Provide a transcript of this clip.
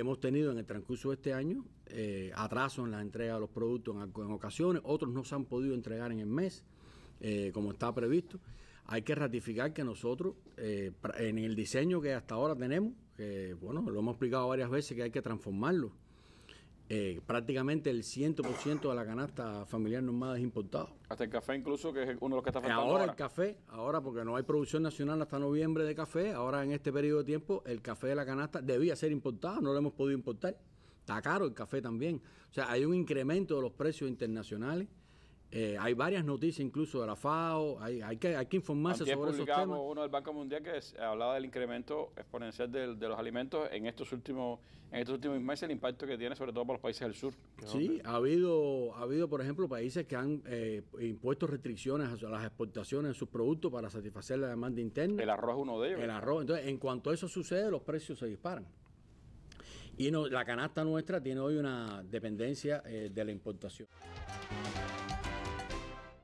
hemos tenido en el transcurso de este año eh, atrasos en la entrega de los productos en, ocasiones, otros no se han podido entregar en el mes, eh, como está previsto. Hay que ratificar que nosotros, eh, en el diseño que hasta ahora tenemos, bueno, lo hemos explicado varias veces que hay que transformarlo eh, prácticamente el 100% de la canasta familiar normada es importado. Hasta el café incluso, que es uno de los que está faltando ahora. Ahora el café, ahora porque no hay producción nacional hasta noviembre de café, ahora en este periodo de tiempo el café de la canasta debía ser importado, no lo hemos podido importar. Está caro el café también. O sea, hay un incremento de los precios internacionales eh, hay varias noticias incluso de la FAO, hay, hay, que, hay que informarse sobre esos temas. uno del Banco Mundial que hablaba del incremento exponencial de, los alimentos en estos últimos en estos últimos meses, el impacto que tiene sobre todo para los países del sur. Sí, ha habido, ha habido, por ejemplo, países que han eh, impuesto restricciones a las exportaciones de sus productos para satisfacer la demanda interna. El arroz es uno de ellos. El arroz. Entonces, en cuanto a eso sucede, los precios se disparan. Y no, la canasta nuestra tiene hoy una dependencia eh, de la importación.